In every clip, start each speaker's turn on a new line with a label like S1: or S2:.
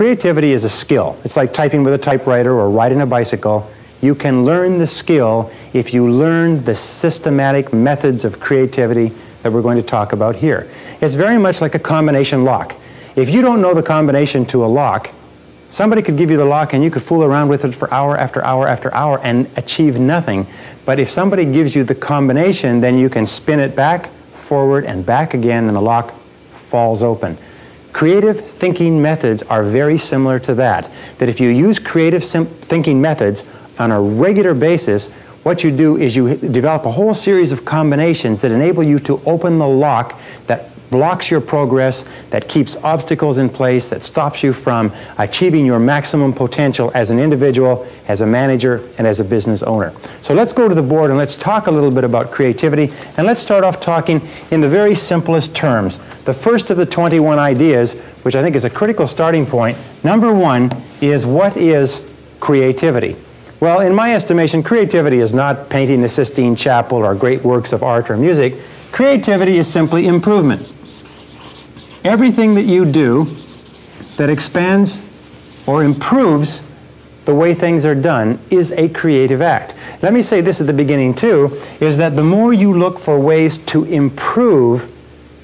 S1: creativity is a skill. It's like typing with a typewriter or riding a bicycle. You can learn the skill if you learn the systematic methods of creativity that we're going to talk about here. It's very much like a combination lock. If you don't know the combination to a lock, somebody could give you the lock and you could fool around with it for hour after hour after hour and achieve nothing. But if somebody gives you the combination, then you can spin it back, forward, and back again, and the lock falls open. Creative thinking methods are very similar to that. That if you use creative thinking methods on a regular basis, what you do is you develop a whole series of combinations that enable you to open the lock that blocks your progress, that keeps obstacles in place, that stops you from achieving your maximum potential as an individual, as a manager, and as a business owner. So let's go to the board and let's talk a little bit about creativity. And let's start off talking in the very simplest terms. The first of the 21 ideas, which I think is a critical starting point, number one is what is creativity? Well, in my estimation, creativity is not painting the Sistine Chapel or great works of art or music. Creativity is simply improvement. Everything that you do that expands or improves the way things are done is a creative act. Let me say this at the beginning too, is that the more you look for ways to improve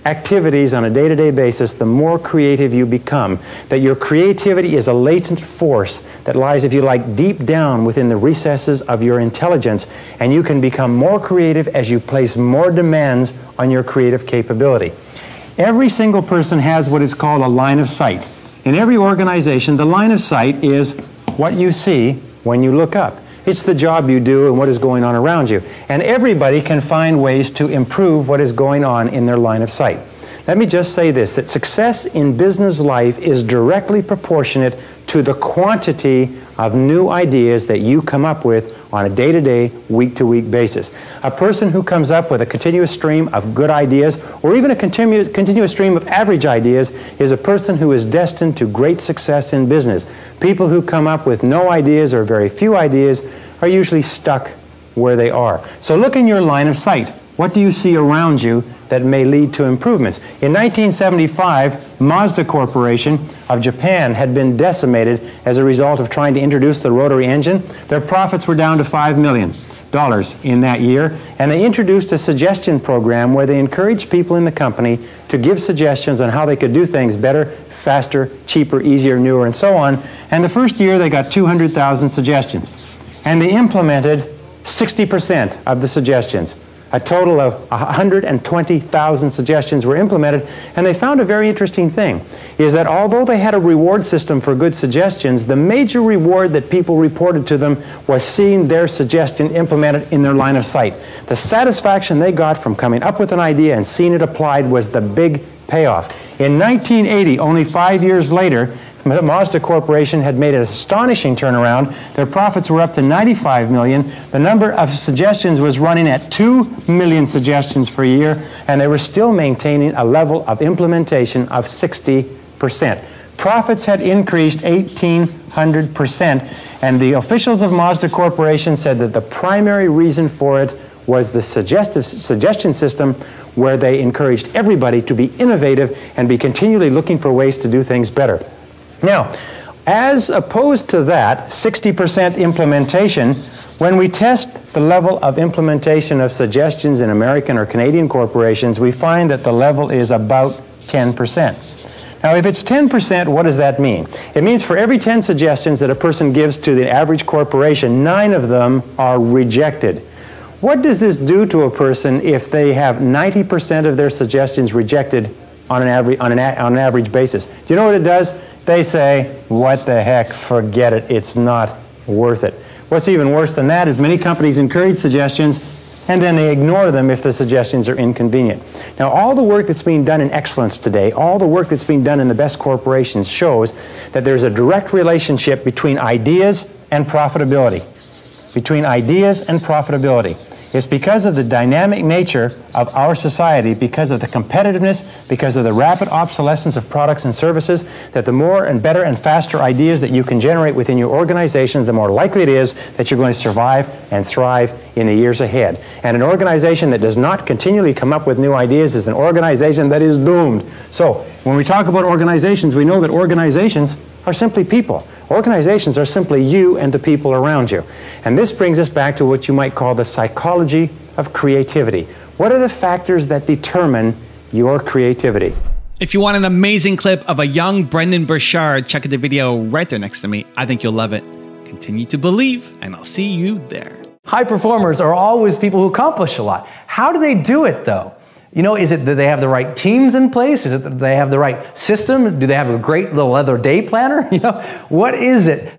S1: activities on a day-to-day basis, the more creative you become. That your creativity is a latent force that lies, if you like, deep down within the recesses of your intelligence, and you can become more creative as you place more demands on your creative capability. Every single person has what is called a line of sight. In every organization, the line of sight is what you see when you look up. It's the job you do and what is going on around you. And everybody can find ways to improve what is going on in their line of sight. Let me just say this that success in business life is directly proportionate to the quantity of new ideas that you come up with on a day to day, week to week basis. A person who comes up with a continuous stream of good ideas, or even a continu- continuous stream of average ideas, is a person who is destined to great success in business. People who come up with no ideas or very few ideas are usually stuck where they are. So look in your line of sight. What do you see around you that may lead to improvements? In 1975, Mazda Corporation of Japan had been decimated as a result of trying to introduce the rotary engine. Their profits were down to $5 million in that year, and they introduced a suggestion program where they encouraged people in the company to give suggestions on how they could do things better, faster, cheaper, easier, newer, and so on. And the first year they got 200,000 suggestions. And they implemented 60% of the suggestions. A total of 120,000 suggestions were implemented, and they found a very interesting thing, is that although they had a reward system for good suggestions, the major reward that people reported to them was seeing their suggestion implemented in their line of sight. The satisfaction they got from coming up with an idea and seeing it applied was the big payoff. In 1980, only five years later, Mazda Corporation had made an astonishing turnaround. Their profits were up to 95 million. The number of suggestions was running at 2 million suggestions per year, and they were still maintaining a level of implementation of 60%. Profits had increased 1,800%, and the officials of Mazda Corporation said that the primary reason for it was the suggestive suggestion system where they encouraged everybody to be innovative and be continually looking for ways to do things better. Now, as opposed to that, 60% implementation, when we test the level of implementation of suggestions in American or Canadian corporations, we find that the level is about 10%. Now, if it's 10%, what does that mean? It means for every 10 suggestions that a person gives to the average corporation, nine of them are rejected. What does this do to a person if they have 90% of their suggestions rejected on an, average, on, an on an average basis? Do you know what it does? They say, what the heck, forget it, it's not worth it. What's even worse than that is many companies encourage suggestions and then they ignore them if the suggestions are inconvenient. Now, all the work that's being done in excellence today, all the work that's being done in the best corporations shows that there's a direct relationship between ideas and profitability. Between ideas and profitability. It's because of the dynamic nature of our society, because of the competitiveness, because of the rapid obsolescence of products and services, that the more and better and faster ideas that you can generate within your organizations, the more likely it is that you're going to survive and thrive in the years ahead. And an organization that does not continually come up with new ideas is an organization that is doomed. So, when we talk about organizations, we know that organizations are simply people. Organizations are simply you and the people around you. And this brings us back to what you might call the psychology of creativity. What are the factors that determine your creativity?
S2: If you want an amazing clip of a young Brendon Burchard, check out the video right there next to me. I think you'll love it. Continue to believe, and I'll see you there.
S3: High performers are always people who accomplish a lot. How do they do it though? You know, is it that they have the right teams in place? Is it that they have the right system? Do they have a great little leather day planner? You know, what is it?